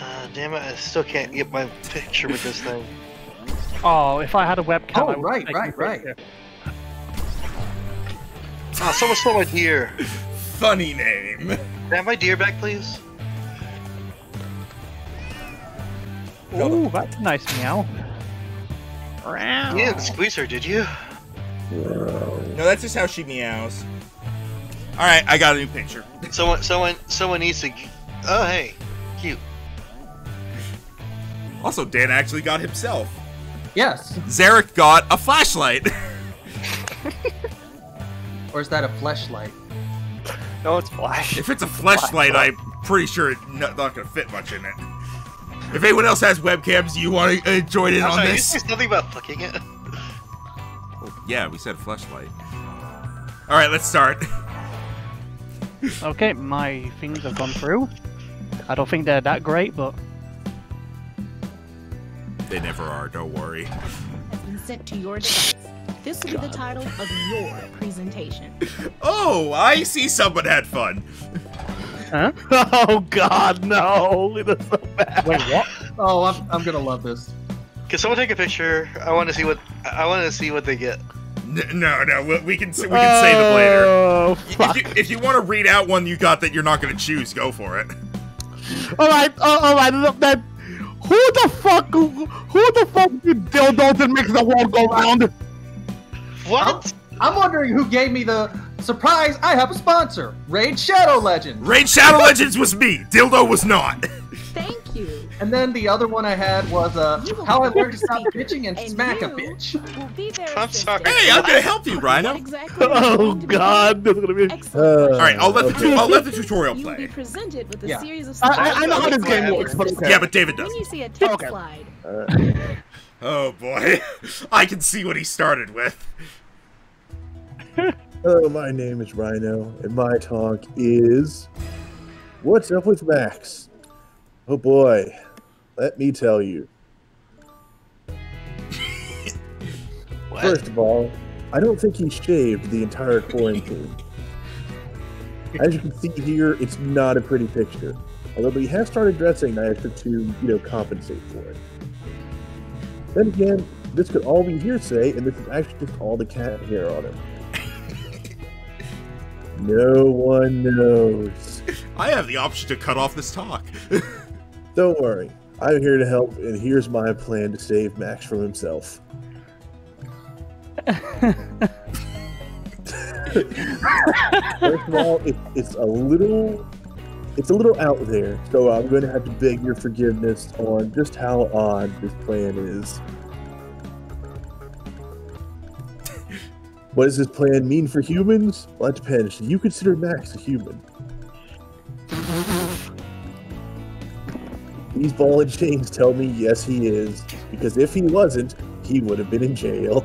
Uh, damn it! I still can't get my picture with this thing. Oh, if I had a webcam, Oh, I would right, take right, right. picture. Ah, someone stole my deer. Funny name. Can I have my deer back, please? Ooh, that's a nice meow. You didn't squeeze her, did you? No, that's just how she meows. All right, I got a new picture. Someone, someone, someone needs to. Oh, hey, cute. Also, Dan actually got himself. Yes. Zarek got a flashlight. Or is that a fleshlight? No, it's flash. if it's a flashlight, I'm pretty sure it's not, not gonna fit much in it. If anyone else has webcams, you want to uh, join in I'm on sorry, this? said something about fucking it. Oh, yeah, we said flashlight. All right, let's start. Okay, my things have gone through. I don't think they're that great, but They never are. Don't worry. has been sent to your device. This will be the title of your presentation. Oh, I see. Someone had fun. huh? Oh God, no! That's so bad. Wait, what? Oh, I'm, I'm gonna love this. Can someone take a picture? I want to see what I want to see what they get. N- no, no, we, we can we can save it later. Oh, If you, if you want to read out one you got that you're not going to choose, go for it. All right, all right. Look, then, who the fuck? Who, who the fuck did dildos that makes the world go round? What? I'm wondering who gave me the surprise. I have a sponsor, Raid Shadow Legends. Raid Shadow Legends was me. Dildo was not. Thank you. And then the other one I had was uh, how I learned to stop bitching and, and smack a bitch. Will be there. I'm sorry. Hey, I'm going to help you, What Rhino. exactly Oh going to be God, this is gonna be. doing? Excellent. All right, I'll let the Okay. tu- I'll let the tutorial You will be play. presented with a Yeah. series of I, I, I know how this game slides. works, but okay. Yeah, but David does. When does. you see a text Okay. slide, Oh boy, I can see what he started with. Hello, my name is Rhino, and my talk is What's Up with Max? Oh boy, let me tell you. First of all, I don't think he shaved the entire quarantine. As you can see here, it's not a pretty picture. Although he has started dressing nicer to, you know, compensate for it. Then again, this could all be hearsay, and this is actually just all the cat hair on him. No one knows. I have the option to cut off this talk. Don't worry, I'm here to help, and here's my plan to save Max from himself. First of all, it, it's a little, it's a little out there, so I'm going to have to beg your forgiveness on just how odd this plan is. What does this plan mean for humans? Well, that depends. Do you consider Max a human? These ball and chains tell me yes, he is. Because if he wasn't, he would have been in jail.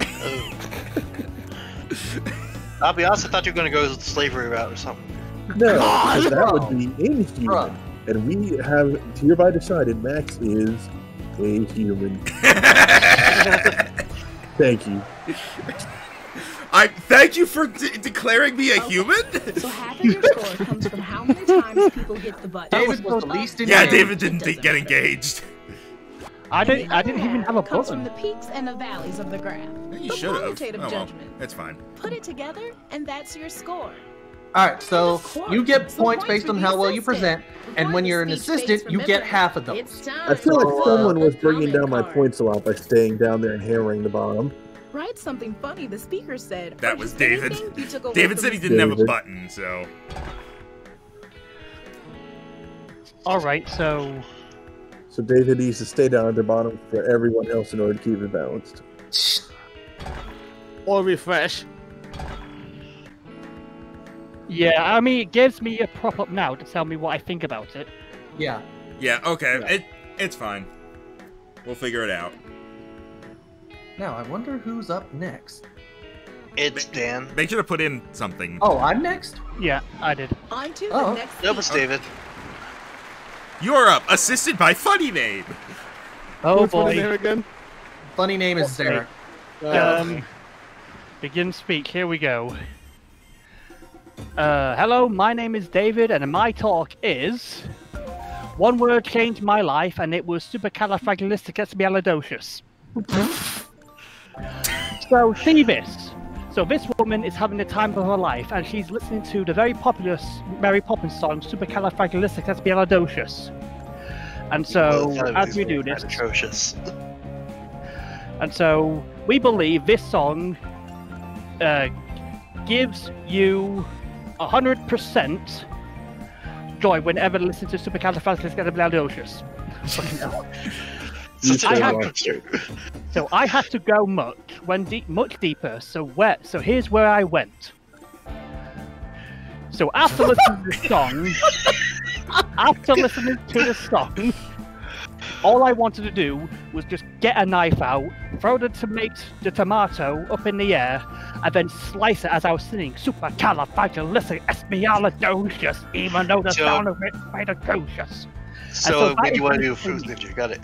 I'll be honest. I thought you were gonna go the slavery route or something. No, God! because that would be inhuman. Bruh. And we have hereby decided Max is a human. Thank you. I thank you for de- declaring me a Okay. human. so half of your score comes from how many times people hit the button. David was the least Yeah, engaged. David didn't d- get engaged. I didn't. I didn't even have a comes from the peaks and the valleys of the graph. You should have. Oh, well, judgment. that's fine. Put it together, and that's your score. All right, so you get So points points based on how well you present, and when you're an assistant, you get half of those. It's time I feel like someone was bringing down my points a lot by staying down there and hammering the bottom. Write something funny. The speaker said. That was David. anything you took away David said he didn't have a button, so All right, so So David needs to stay down at the bottom for everyone else in order to keep it balanced. Or refresh. yeah, I mean, it gives me a prop up now to tell me what I think about it. Yeah. yeah, okay, Yeah. it it's fine. We'll figure it out. Now I wonder who's up next. It's Dan. Make sure to put in something. Oh, I'm next. Yeah, I did. On to Oh. the next. Nope, it's. David. You're up, assisted by Funny Name. Oh What's my name again? Funny name is Okay. Sarah. Um, begin speak. Here we go. Uh, hello, my name is David, and my talk is One word changed my life, and it was supercalifragilisticexpialidocious. so see this. So this woman is having the time of her life, and she's listening to the very popular Mary Poppins song "Supercalifragilisticexpialidocious." And so, Well, as we do this, atrocious. and so we believe this song uh, gives you hundred percent joy whenever listening to Supercalifragilisticexpialidocious. Fucking hell. Such I a have- monster. So I had to go much, went deep, much deeper. So where? So here's where I went. So after listening to the song, after listening to the song, all I wanted to do was just get a knife out, throw the tomato, the tomato up in the air, and then slice it as I was singing supercalifragilisticexpialidocious, even though the Joe. sound of it quite atrocious. So, so you want to do Fruit. Ninja, got it.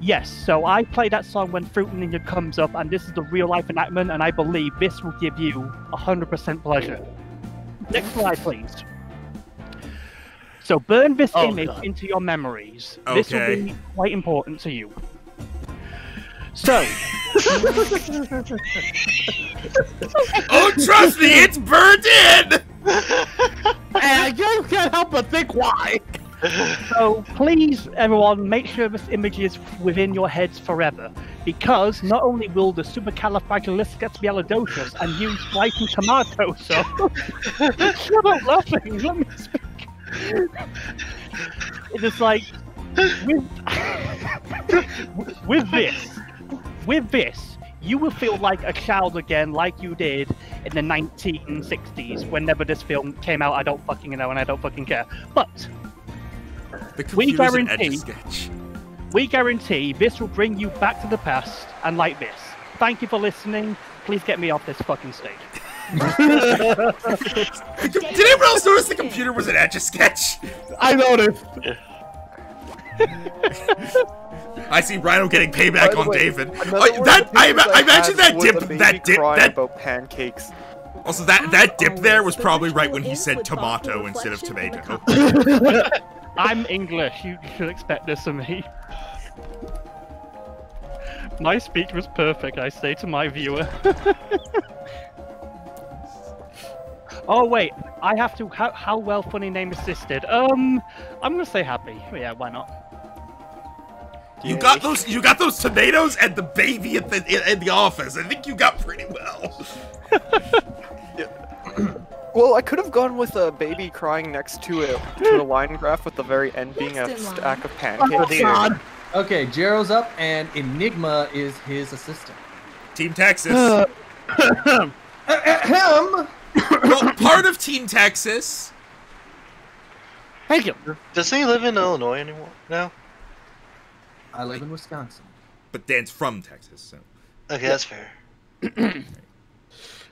Yes, so I play that song when Fruit Ninja comes up, and this is the real life enactment, and I believe this will give you 100% pleasure. Next slide, please. So burn this Oh, image God. into your memories. This will be quite important to you. So, Oh, trust me, it's burned in. And I just can't help but think why. So please, everyone, make sure this image is within your heads forever, because not only will the supercalifragilisticexpialidocious and you slicing tomatoes, so shut up laughing. Let me speak. It is like with with this, with this, you will feel like a child again, like you did in the 1960s. Whenever this film came out, I don't fucking know, and I don't fucking care. But The We guarantee- etch-a-sketch. we guarantee this will bring you back to the past and like this. Thank you for listening. Please get me off this fucking stage. Did anyone else notice the computer was an etch-a-sketch? I noticed. I see Rhino getting payback on way, David. another Oh, one that of the I, I imagine that dip, that dip, that about pancakes. also that that dip there was probably right when he said ends with thoughtful tomato instead of reflection tomato. I'm English. You should expect this of me. My speech was perfect, I say to my viewer. oh wait, I have to. How, how well funny name assisted? Um, I'm gonna say happy. Yeah, why not? You got those. You got those tomatoes and the baby at the in, in the office. I think you got pretty well. Well, I could have gone with a baby crying next to it, to a line graph with the very end being a stack of Oh, pancakes. God. Okay, Jero's up, and Enigma is his assistant. Team Texas. Ahem. well, part of Team Texas. Thank you. Does he live in Illinois anymore? No. I live in Wisconsin. But Dan's from Texas, so. Okay, that's fair.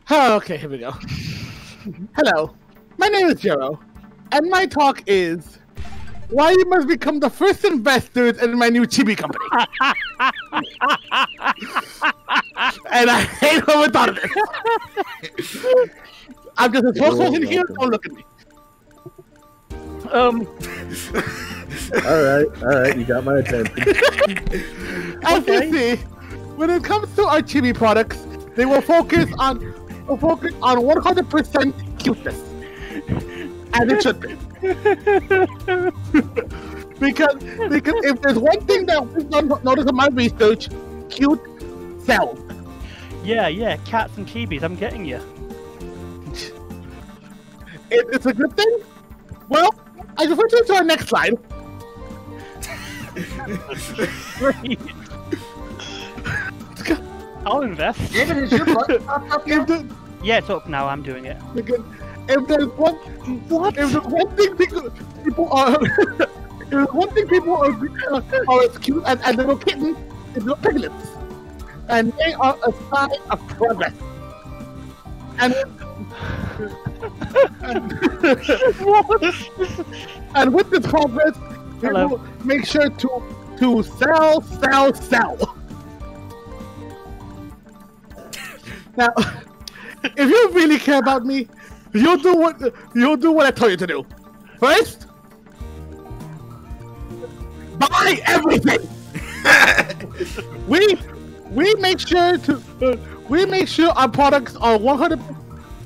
Oh, okay, here we go. Hello, my name is Jero, and my talk is why you must become the first investors in my new chibi company. and I hate I thought of it. I'm just a spokesperson here, don't look at me. Um, All right, all right, you got my attention. As you see, when it comes to our chibi products, they will focus on will focus on 100% cuteness, and it should be. because because if there's one thing that we've done notice in my research, cute sells. yeah, yeah, cats and chibis. I'm getting you. It, it's a good thing. Well, I refer to, to our next slide. I'll invest. David, has your up yet? the, Yeah, oh, it's up now. I'm doing it. because if there's one what if there's one thing people, people are if there's one thing people are, are as oh, cute as, as little kittens is little piglets and they are a sign of progress and and, and with this progress we will make sure to to sell sell sell now if you really care about me, you'll do what you'll do what I tell you to do. First, buy everything. we we make sure to uh, we make sure our products are 100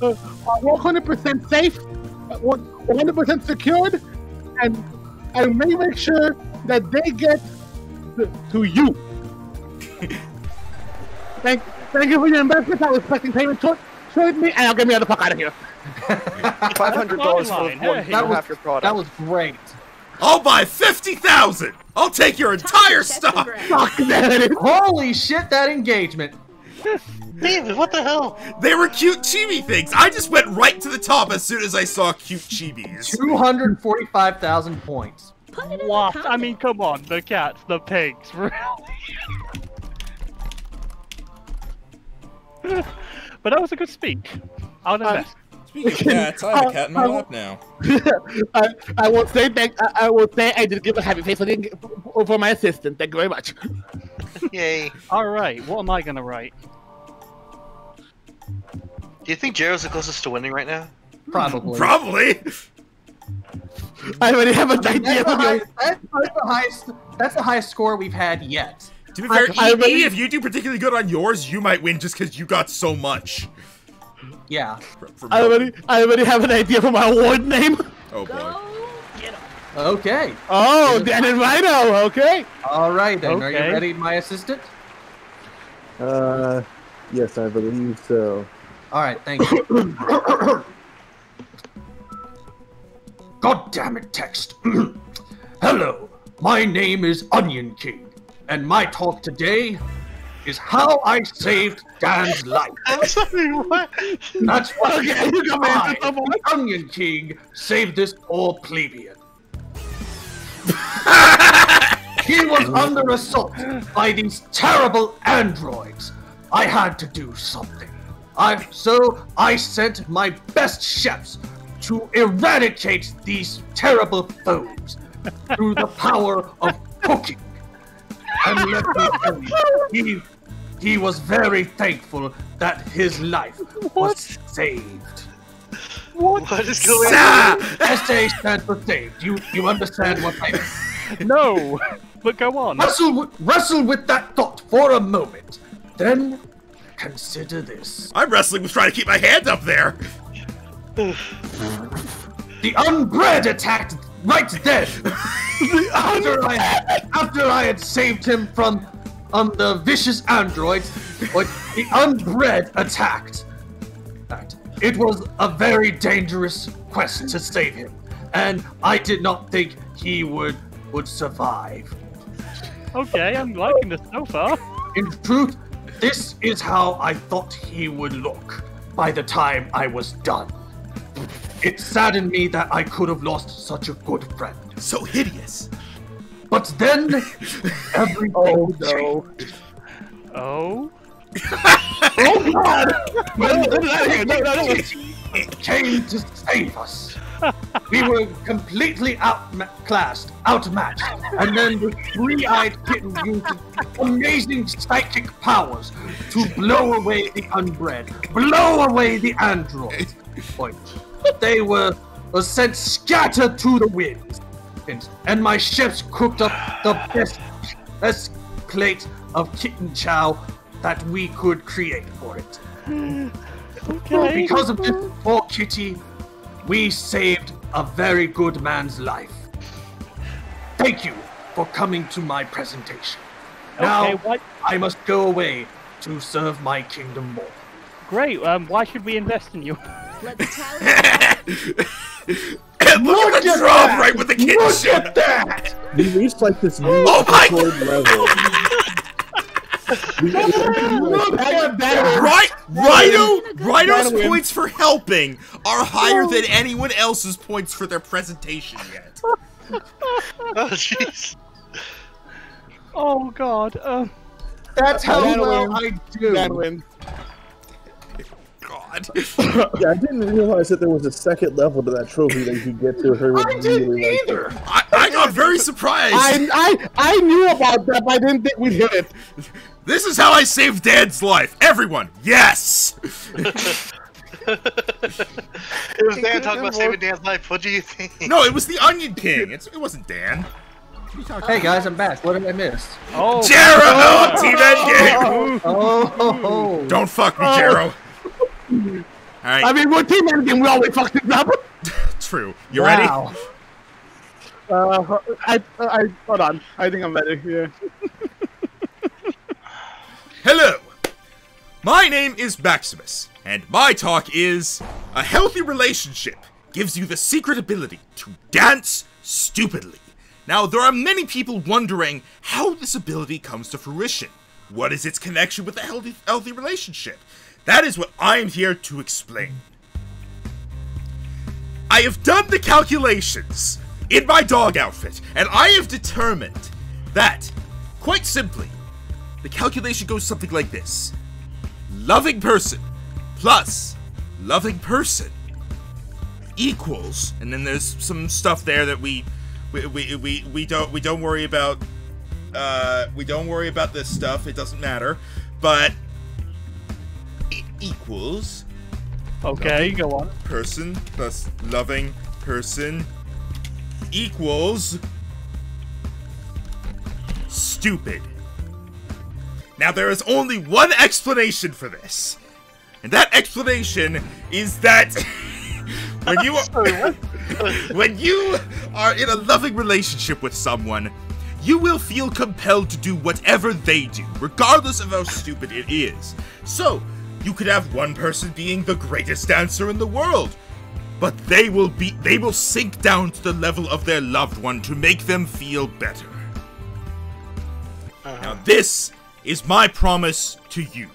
uh, are 100% safe, uh, 100% secured, and and we make sure that they get to, to you. thank thank you for your investment. I was expecting payment toward, toward me, and I'll get me out the fuck out of here. Five hundred dollars for Fine, one hey. that was- half your product. That was great. I'll buy 50,000! I'll take your entire Check stock! Fuck that. Holy shit, that engagement. David, what the hell? They were cute chibi things. I just went right to the top as soon as I saw cute chibis. 245,000 points. Put What? I mean, come on, the cats, the pigs, really. but that was a good speak. I'll invest. Speaking of cats, I have a cat in my lap now. I, I will say thank I, I will say I did give a happy face for, the, for my assistant. Thank you very much. Yay. All right, what am I gonna write? Do you think Jero's the closest to winning right now? Probably. Probably. I already have an idea. That's the, of high, your- that's, that's the highest. That's the highest score we've had yet. To be fair, I- I really- if you do particularly good on yours, you might win just because you got so much. Yeah. From- from- I already I already have an idea for my award name. Oh boy. Go. Okay. Oh, Dan and Rhino. Okay. All right then. Are you ready, my assistant? Uh, yes, I believe so. All right. Thank you. God damn it, text. Hello. My name is Onion King, and my talk today is how I saved Dan's life. I'm sorry, what? That's what Okay, I, the Onion King, saved this poor plebeian. he was under assault by these terrible androids. I had to do something. I so I sent my best chefs to eradicate these terrible foes through the power of cooking. And let me tell you, he, he was very thankful that his life was saved. What? What is going on? SA stands for saved. You you understand what I mean? No, but go on. Wrestle with, wrestle with that thought for a moment. Then consider this. I'm wrestling with trying to keep my hand up there. The unbread attacked right then. after I after I had saved him from um the vicious androids, but the unbread attacked. It was a very dangerous quest to save him, and I did not think he would would survive. Okay, I'm liking this so far. In truth, this is how I thought he would look by the time I was done. It saddened me that I could have lost such a good friend. So hideous. But then, everything Oh no. changed. Oh, Oh God! When No, no, no, no, no, no. came to save us. We were completely outclassed, outmatched, and then the three-eyed kitten used amazing psychic powers to blow away the unbread, blow away the androids. They were, were sent scattered to the winds, and, my chefs cooked up the best, best plate of kitten chow that we could create for it. okay. Because of this poor kitty, we saved a very good man's life. Thank you for coming to my presentation. Now, Okay? I must go away to serve my kingdom more. Great. Um, why should we invest in you? Let the tally And look, at the at drop that! right with the kid Look shit. at that! We reached like this new Oh my record level. We- Look at that! Right, Rhino, Rhino's points for helping are higher than anyone else's points for their presentation yet. Oh, jeez. Oh God. Um, That's how well. I do. Dan wins. God. yeah, I didn't realize that there was a second level to that trophy that you could get to. Her I didn't really like- either. I, I got very surprised. I, I I knew about that, but I didn't think we'd hit it. This is how I saved Dad's life. Everyone, yes. It was Dan talking about saving Dan's life. What do you think? No, it was the Onion King. It's, it wasn't Dan. Hey guys, I'm back. What did I miss? Oh, Jero! Team Endgame! Oh, ho, ho. Don't fuck me, Jero. I mean, we're team ending. We always fuck things up. true. You ready? Wow. Uh, I, I, hold on. I think I'm ready. Yeah. Hello! My name is Maximus, and my talk is A healthy relationship gives you the secret ability to dance stupidly. Now, there are many people wondering how this ability comes to fruition. What is its connection with a healthy, healthy relationship? That is what I am here to explain. I have done the calculations in my dog outfit, and I have determined that, quite simply, the calculation goes something like this. Loving person plus loving person equals and then there's some stuff there that we we, we, we, we don't we don't worry about uh we don't worry about this stuff. It doesn't matter. But equals okay, go on. person plus loving person equals stupid. Now there is only one explanation for this. And that explanation is that when you are when you are in a loving relationship with someone, you will feel compelled to do whatever they do, regardless of how stupid it is. So, you could have one person being the greatest dancer in the world, but they will be they will sink down to the level of their loved one to make them feel better. Uh-huh. Now this is my promise to you.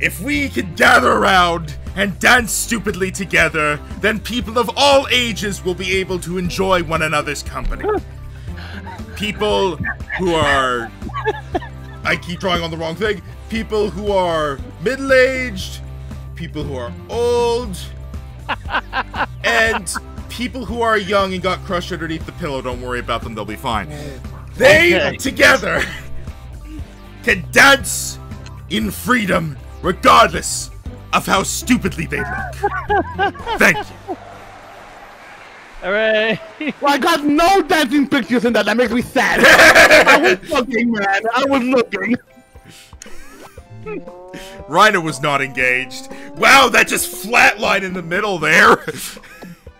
If we can gather around and dance stupidly together, then people of all ages will be able to enjoy one another's company. People who are I keep drawing on the wrong thing. People who are middle-aged, people who are old, and people who are young and got crushed underneath the pillow. Don't worry about them; they'll be fine. They Okay. together can dance in freedom, regardless of how stupidly they look. Thank you. Hooray! Well, I got no dancing pictures in that. That makes me sad. I was looking, man. I was looking. Rhino was not engaged. Wow, that just flatlined in the middle there.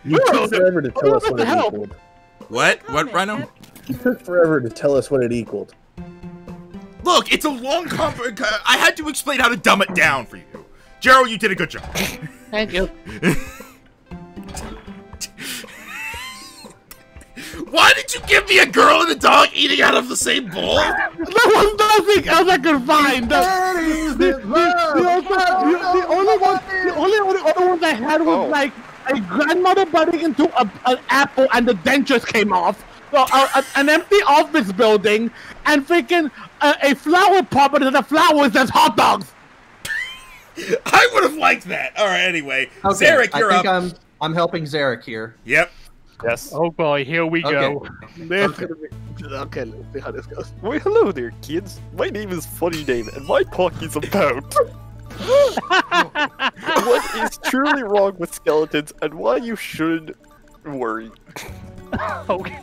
You took forever to tell us what it equaled. what? What, Rhino? You took forever to tell us what it equaled. Look, it's a long comp. I had to explain how to dumb it down for you. Gerald, you did a good job. Thank you. Why did you give me a girl and a dog eating out of the same bowl? There was nothing else I could find. The, the, the, the, also- the- the only one, the only other, other ones I had was Oh. like a grandmother biting into a, an apple and the dentures came off. So, uh, a- an empty office building and freaking uh, a flower pot, but the flowers that's hot dogs. I would have liked that. All right, anyway. Okay, Zarek, you're I think up. I'm I'm helping Zarek here. Yep. Yes. Oh boy, here we go. Okay. This Okay. Okay, let's see how this goes. Why, hello there, kids. My name is Funny Name, and my talk is about what is truly wrong with skeletons and why you shouldn't worry. okay.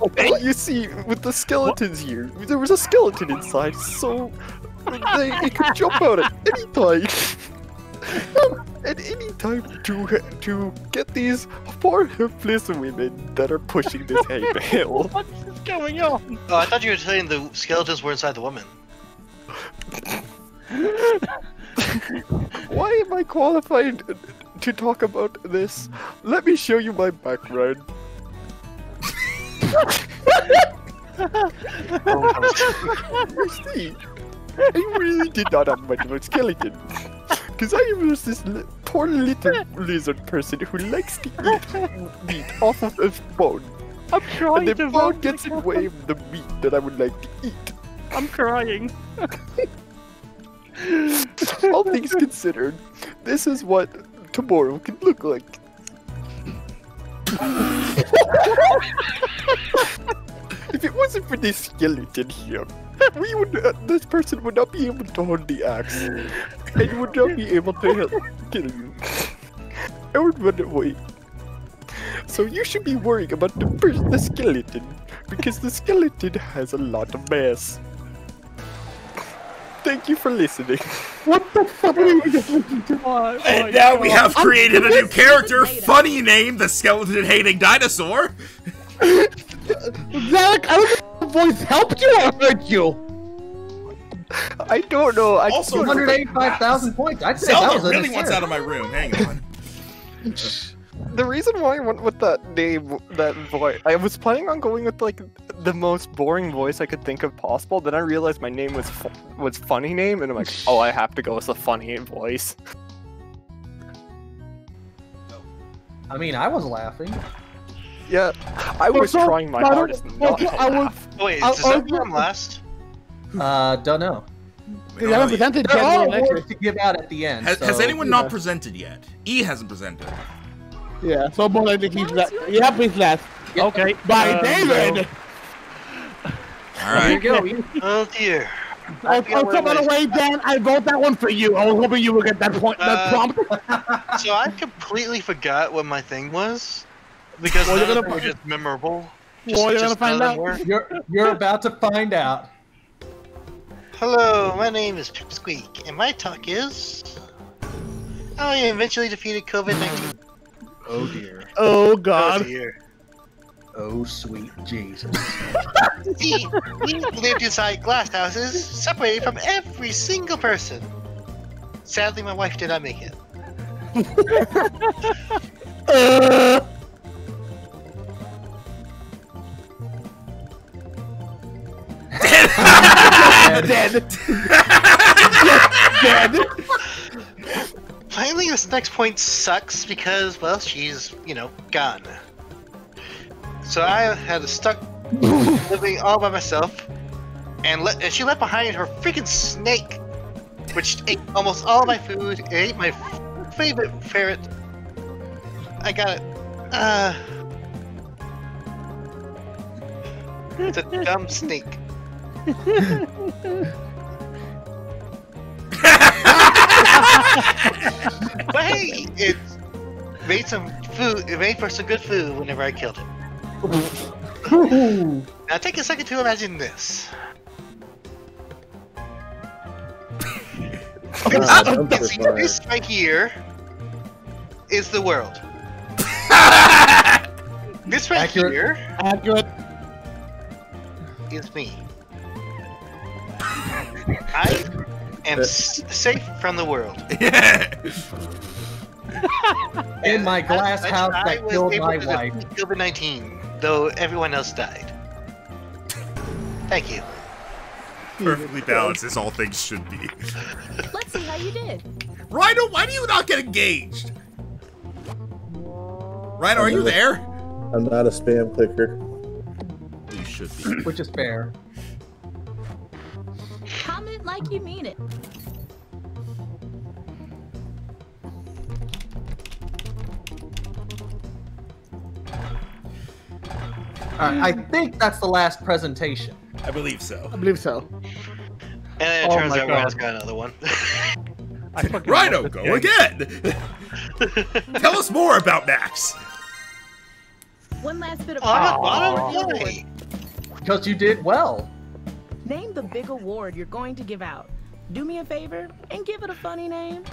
Well, you see, with the skeletons here, there was a skeleton inside, so they, it could jump out at any time. Um, at any time to to get these four helpless women that are pushing this hay bale. What is going on? Oh, I thought you were saying the skeletons were inside the woman. Why am I qualified to talk about this? Let me show you my background. oh, You see, I really did not have much of a skeleton. Because I was this li- poor little lizard person who likes to eat meat off of a bone. I'm And the to bone gets in the way of the meat that I would like to eat. I'm crying. All things considered, this is what tomorrow can look like. if it wasn't for this skeleton here, we would uh, this person would not be able to hold the axe and would not be able to help kill you. I would run away. So you should be worrying about the pers- the skeleton because the skeleton has a lot of mass. Thank you for listening. What the fuck are you just listening to? Oh, And my now we have created a new character, funny name, the skeleton hating dinosaur. Zach, I don't think the voice helped you or hurt you. I don't know. I Also, can't- 285,000 points. I'd say that Zelda was really wants out of my room. Hang on. the reason why I went with that name, that voice, I was planning on going with like the most boring voice I could think of possible. Then I realized my name was fu- was funny name, and I'm like, oh, I have to go with the funny voice. I mean, I was laughing. Yeah, I was Also, trying my I don't- hardest not to I was- laugh. Wait, I'll- does that I'll- come last? Uh, don't know. We don't haven't know presented yet. are awards to give out at the end. Has, has anyone yeah. not presented yet? E hasn't presented. Yeah, so more likely he's Now last. it's your Yeah, he's last. Okay. By um, David. All right, There you go. You- Oh dear. Oh, oh, so by the way, Dan, I vote that one for you. I was hoping you would get that point, that Uh, prompt. So I completely forgot what my thing was because well, you're gonna them were fi- just memorable. Just, Well, you're gonna find out. them. You're you're about to find out. Hello, my name is Pipsqueak, and my talk is how I eventually defeated COVID-19. Oh dear. Oh god. Oh God. dear. Oh sweet Jesus. See, we lived inside glass houses, separated from every single person. Sadly, my wife did not make it. Uh, dead. dead. Finally, this next point sucks because, well, she's, you know, gone. So I had to stuck living all by myself, and, let, and she left behind her freaking snake, which ate almost all my food. It ate my favorite ferret. I got it. Uh, it's a dumb snake. But hey, it made some food. It made for some good food whenever I killed it. Now take a second to imagine this. Uh, I'm You see, fired. this right here is the world. this right Accurate. here Accurate. is me. I am s- safe from the world. Yeah. In my glass I- I- house I that was killed able my to wife. COVID-19, though everyone else died. Thank you. Perfectly balanced as all things should be. Let's see how you did. Rhino, why do you not get engaged? Rhino, are you there? I'm not a spam clicker. You should be. Which is fair. Comment like you mean it. Alright, I think that's the last presentation. I believe so. I believe so. And then it Oh turns my out Ryan's God. got another one. I fucking Rhino, go game. again! Tell us more about Max. One last bit of Oh, I'm at Aw. bottom? award. Why? Because you did well. Name the big award you're going to give out. Do me a favor and give it a funny name.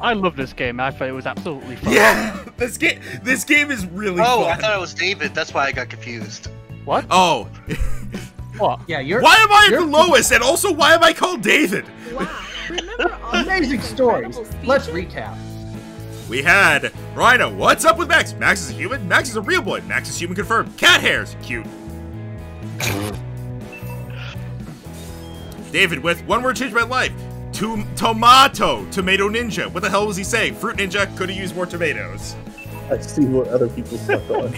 I love this game. I thought it was absolutely fun. Yeah, this game. This game is really Oh, I thought it was David. That's why I got confused. What? Oh, What? Yeah, you're why am I the you're- lowest? And also, why am I called David? Wow. Remember amazing stories. Let's recap. We had Rhino. What's up with Max? Max is a human. Max is a real boy. Max is human confirmed. Cat hairs, cute. David with one word changed my life. To- tomato, tomato ninja. What the hell was he saying? Fruit ninja could have used more tomatoes. I see what other people suck on.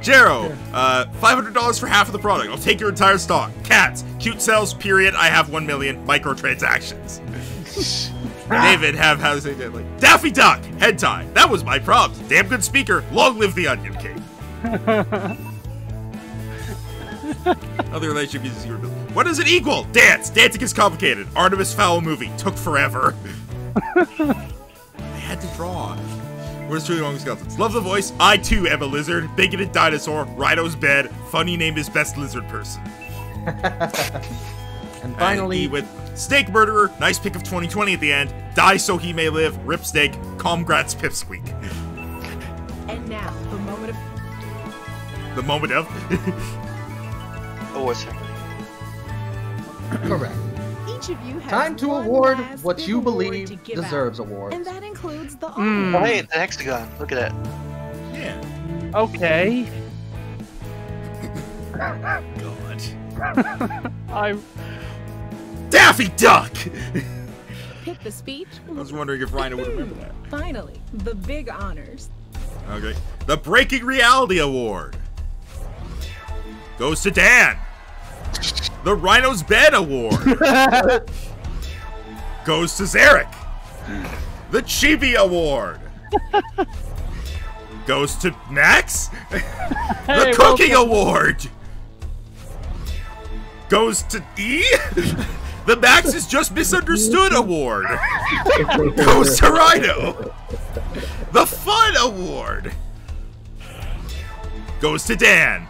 Jero, uh, $500 for half of the product. I'll take your entire stock. Cats, cute sells, period. I have 1 million microtransactions. David, have how to say? Like, Daffy Duck, head tie. That was my prompt. Damn good speaker. Long live the Onion King. Other relationship uses your ability. What does it equal? Dance. Dancing is complicated. Artemis Fowl movie took forever. I had to draw. What is truly wrong with skeletons? Love the voice. I too am a lizard. Bigoted dinosaur. Rhino's bed. Funny name is best lizard person. And And finally, E with Snake Murderer. Nice pick of 2020 at the end. Die so he may live. Rip Snake. Calm Grats Pipsqueak. And now, the moment of The moment of. Oh, what's happening? correct. Each of you has Time to one award last what you believe to deserves out. awards. And that includes the Hmm. Oh, honor. hey, the hexagon. Look at that. yeah. Okay. God. I'm Daffy Duck! Pick the speech. I was wondering if Rhino would remember that. Finally, the big honors. Okay. The Breaking Reality Award goes to Dan. The Rhino's Bed Award goes to Zarek. The Chibi Award goes to Max. the Hey, Cooking welcome. Award goes to E. The Max is Just Misunderstood Award goes to Rhino. The Fun Award goes to Dan.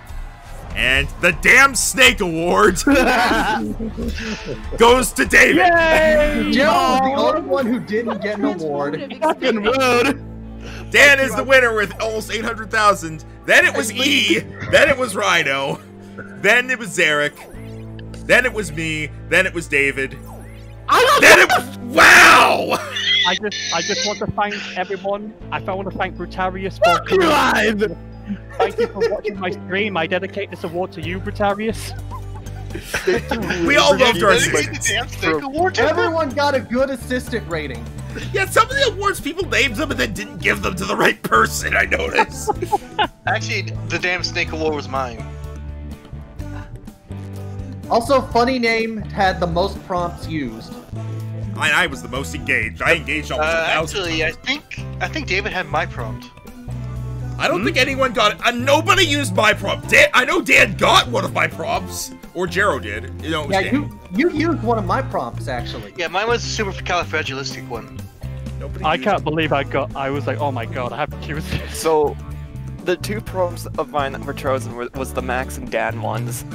And the Damn Snake Award goes to David. Yay! Gerald was the only one who didn't get an award. Fucking rude. Dan is the winner with almost 800,000. Then it was E. Then it was Rhino. Then it was Zarek. Then it was me. Then it was David. Then it was. Wow! I just, I just want to thank everyone. I want to thank Brutarius for Fuck you, lad. Thank you for watching my stream. I dedicate this award to you, Brutarius. We all loved our Dedicate assistants. the damn snake award to him. Everyone got a good assistant rating. Yeah, some of the awards people named them and then didn't give them to the right person, I noticed. Actually, the damn snake award was mine. Also, funny name had the most prompts used. I, I was the most engaged. I engaged almost a Uh, thousand. actually, I think I think David had my prompt. I don't think anyone got it. Uh, nobody used my prompt. Dan, I know Dan got one of my props, Or Jero did. You know, it was Yeah, Dan. you you used one of my prompts actually. Yeah, mine was the supercalifragilistic one. Nobody I can't believe I got. I was like, oh my god, I have to choose this. So, the two prompts of mine that were chosen were, was the Max and Dan ones.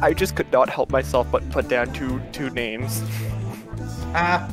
I just could not help myself but put down two two names. Ah,